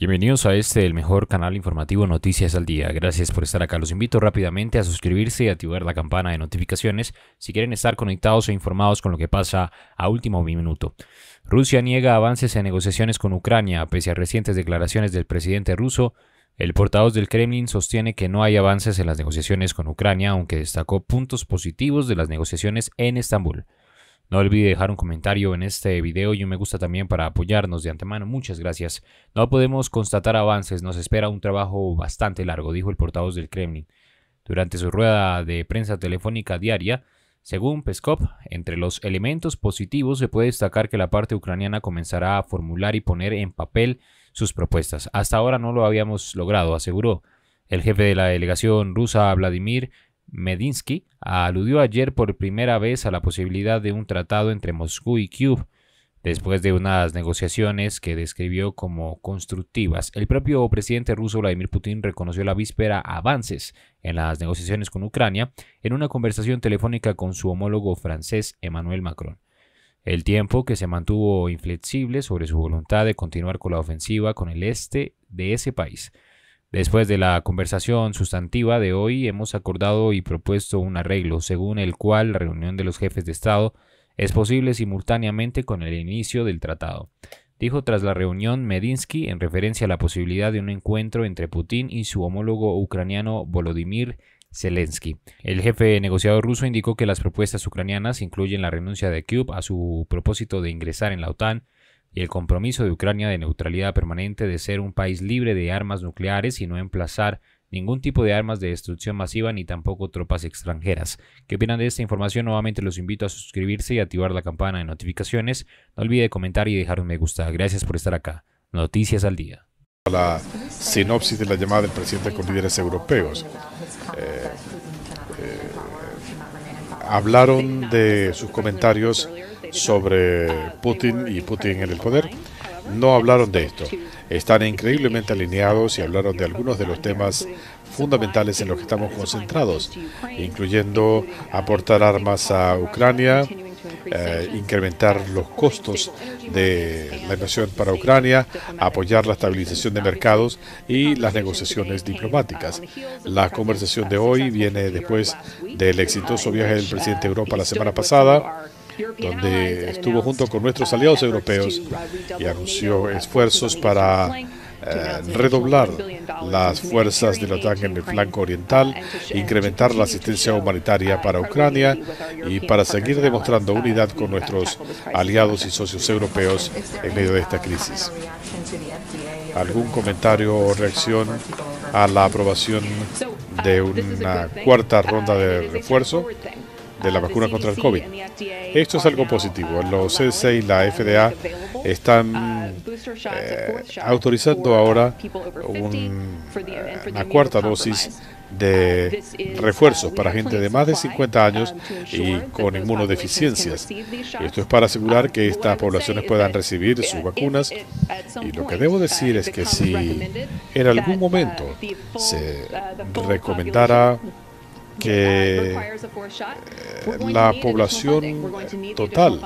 Bienvenidos a este, el mejor canal informativo Noticias al Día. Gracias por estar acá. Los invito rápidamente a suscribirse y activar la campana de notificaciones si quieren estar conectados e informados con lo que pasa a último minuto. Rusia niega avances en negociaciones con Ucrania pese a recientes declaraciones del presidente ruso. El portavoz del Kremlin sostiene que no hay avances en las negociaciones con Ucrania, aunque destacó puntos positivos de las negociaciones en Estambul. No olvide dejar un comentario en este video y un me gusta también para apoyarnos de antemano. Muchas gracias. No podemos constatar avances, nos espera un trabajo bastante largo, dijo el portavoz del Kremlin. Durante su rueda de prensa telefónica diaria, según Peskov, entre los elementos positivos se puede destacar que la parte ucraniana comenzará a formular y poner en papel sus propuestas. Hasta ahora no lo habíamos logrado, aseguró. El jefe de la delegación rusa, Vladimir Medinsky aludió ayer por primera vez a la posibilidad de un tratado entre Moscú y Kiev después de unas negociaciones que describió como constructivas. El propio presidente ruso Vladimir Putin reconoció la víspera avances en las negociaciones con Ucrania en una conversación telefónica con su homólogo francés Emmanuel Macron. El tiempo que se mantuvo inflexible sobre su voluntad de continuar con la ofensiva con el este de ese país. Después de la conversación sustantiva de hoy, hemos acordado y propuesto un arreglo, según el cual la reunión de los jefes de Estado es posible simultáneamente con el inicio del tratado. Dijo tras la reunión Medinsky en referencia a la posibilidad de un encuentro entre Putin y su homólogo ucraniano Volodymyr Zelensky. El jefe negociador ruso indicó que las propuestas ucranianas incluyen la renuncia de Kyiv a su propósito de ingresar en la OTAN, y el compromiso de Ucrania de neutralidad permanente de ser un país libre de armas nucleares y no emplazar ningún tipo de armas de destrucción masiva ni tampoco tropas extranjeras. ¿Qué opinan de esta información? Nuevamente los invito a suscribirse y activar la campana de notificaciones. No olvide comentar y dejar un me gusta. Gracias por estar acá. Noticias al día. La sinopsis de la llamada del presidente con líderes europeos. Eh, hablaron de sus comentarios sobre Putin y Putin en el poder, no hablaron de esto. Están increíblemente alineados y hablaron de algunos de los temas fundamentales en los que estamos concentrados, incluyendo aportar armas a Ucrania, eh, incrementar los costos de la inversión para Ucrania, apoyar la estabilización de mercados y las negociaciones diplomáticas. La conversación de hoy viene después del exitoso viaje del presidente de Europa la semana pasada donde estuvo junto con nuestros aliados europeos y anunció esfuerzos para eh, redoblar las fuerzas de la OTAN en el flanco oriental, incrementar la asistencia humanitaria para Ucrania y para seguir demostrando unidad con nuestros aliados y socios europeos en medio de esta crisis. ¿Algún comentario o reacción a la aprobación de una cuarta ronda de refuerzo? De la vacuna contra el COVID. Esto es algo positivo. Los CDC y la FDA están eh, autorizando ahora una cuarta dosis de refuerzos para gente de más de 50 años y con inmunodeficiencias. Esto es para asegurar que estas poblaciones puedan recibir sus vacunas. Y lo que debo decir es que si en algún momento se recomendara que la población total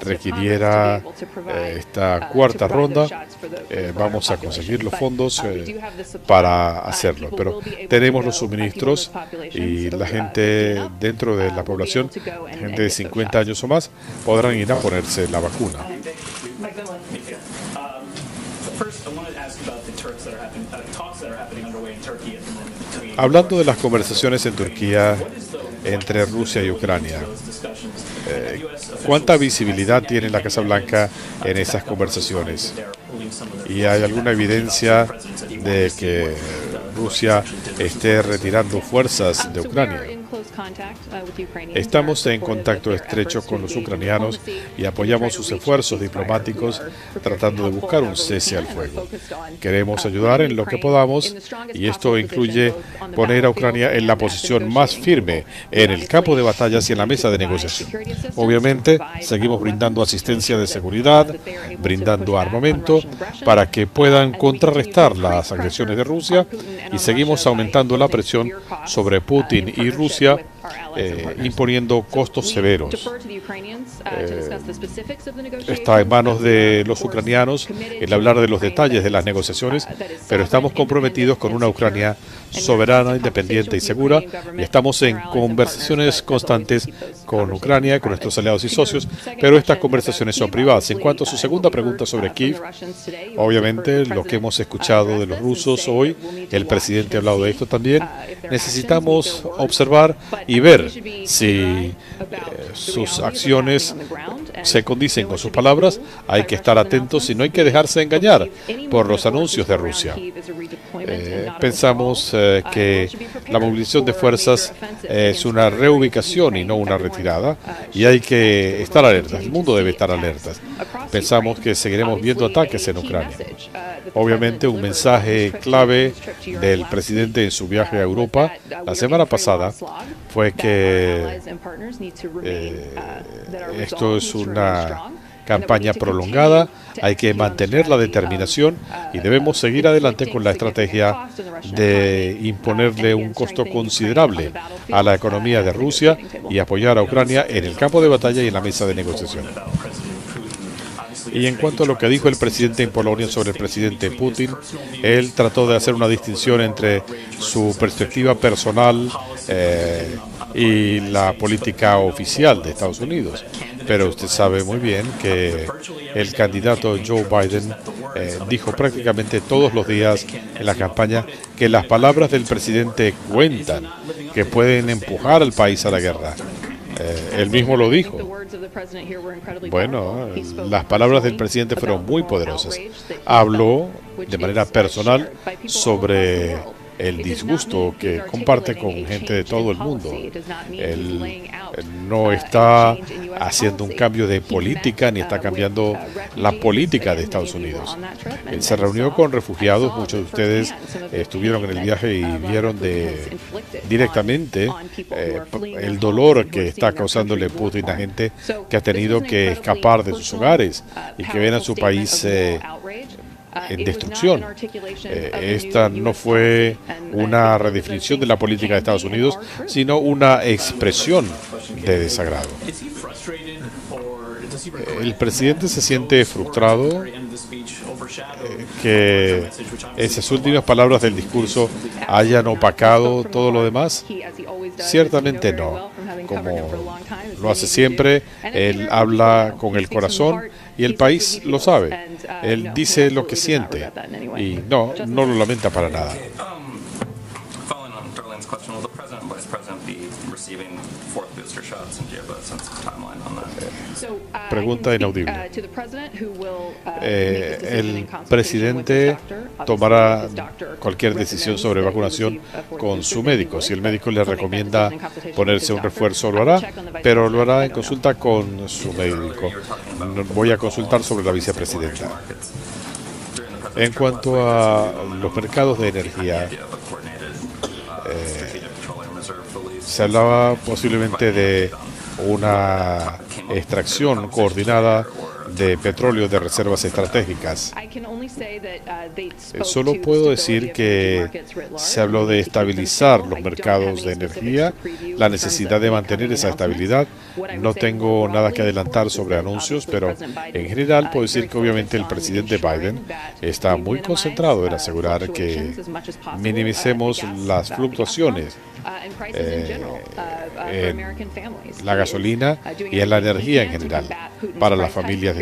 requiriera eh, esta cuarta ronda, eh, vamos a conseguir los fondos eh, para hacerlo. Pero tenemos los suministros y la gente dentro de la población, gente de 50 años o más, podrán ir a ponerse la vacuna. Hablando de las conversaciones en Turquía entre Rusia y Ucrania, eh, ¿cuánta visibilidad tiene la Casa Blanca en esas conversaciones? ¿Y hay alguna evidencia de que Rusia esté retirando fuerzas de Ucrania? Uh, Estamos en contacto estrecho con los ucranianos y apoyamos sus esfuerzos diplomáticos tratando de buscar un cese al fuego. Queremos ayudar en lo que podamos y esto incluye poner a Ucrania en la posición más firme en el campo de batallas y en la mesa de negociación. Obviamente, seguimos brindando asistencia de seguridad, brindando armamento para que puedan contrarrestar las agresiones de Rusia y seguimos aumentando la presión sobre Putin y Rusia eh, imponiendo costos severos. Eh, está en manos de los ucranianos el hablar de los detalles de las negociaciones, pero estamos comprometidos con una Ucrania soberana, independiente y segura, y estamos en conversaciones constantes con Ucrania, con nuestros aliados y socios, pero estas conversaciones son privadas. En cuanto a su segunda pregunta sobre Kiev, obviamente lo que hemos escuchado de los rusos hoy, el presidente ha hablado de esto también, necesitamos observar y ver si eh, sus acciones se condicen con sus palabras, hay que estar atentos y no hay que dejarse engañar por los anuncios de Rusia. Eh, pensamos eh, que la movilización de fuerzas es una reubicación y no una retirada y hay que estar alertas, el mundo debe estar alertas. Pensamos que seguiremos viendo ataques en Ucrania. Obviamente un mensaje clave del presidente en su viaje a Europa la semana pasada fue que eh, esto es una campaña prolongada, hay que mantener la determinación y debemos seguir adelante con la estrategia de imponerle un costo considerable a la economía de Rusia y apoyar a Ucrania en el campo de batalla y en la mesa de negociación. Y en cuanto a lo que dijo el presidente en Polonia sobre el presidente Putin, él trató de hacer una distinción entre su perspectiva personal eh, y la política oficial de Estados Unidos. Pero usted sabe muy bien que el candidato Joe Biden eh, dijo prácticamente todos los días en la campaña que las palabras del presidente cuentan, que pueden empujar al país a la guerra. Eh, él mismo lo dijo. Bueno, las palabras del presidente fueron muy poderosas. Habló de manera personal sobre el disgusto que comparte con gente de todo el mundo. Él no está haciendo un cambio de política ni está cambiando la política de Estados Unidos. Él se reunió con refugiados, muchos de ustedes estuvieron en el viaje y vieron de directamente eh, el dolor que está causándole Putin a gente que ha tenido que escapar de sus hogares y que ven a su país eh, en destrucción. Eh, esta no fue una redefinición de la política de Estados Unidos, sino una expresión de desagrado. El presidente se siente frustrado eh, que esas últimas palabras del discurso hayan opacado todo lo demás. Ciertamente no. Como lo hace siempre, él habla con el corazón y el país lo sabe. Él dice lo que siente y no, no lo lamenta para nada. Pregunta inaudible. Eh, el presidente tomará cualquier decisión sobre vacunación con su médico. Si el médico le recomienda ponerse un refuerzo, lo hará, pero lo hará en consulta con su médico. Voy a consultar sobre la vicepresidenta. En cuanto a los mercados de energía, se hablaba posiblemente de una extracción coordinada de petróleo de reservas estratégicas. Uh, Solo puedo decir que se habló de estabilizar los mercados de energía, la necesidad de mantener esa estabilidad. No tengo nada que adelantar sobre anuncios, pero en general puedo decir que obviamente el presidente Biden está muy concentrado en asegurar que minimicemos las fluctuaciones eh, en la gasolina y en la energía en general para las familias de